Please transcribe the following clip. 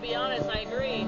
to be honest, I agree.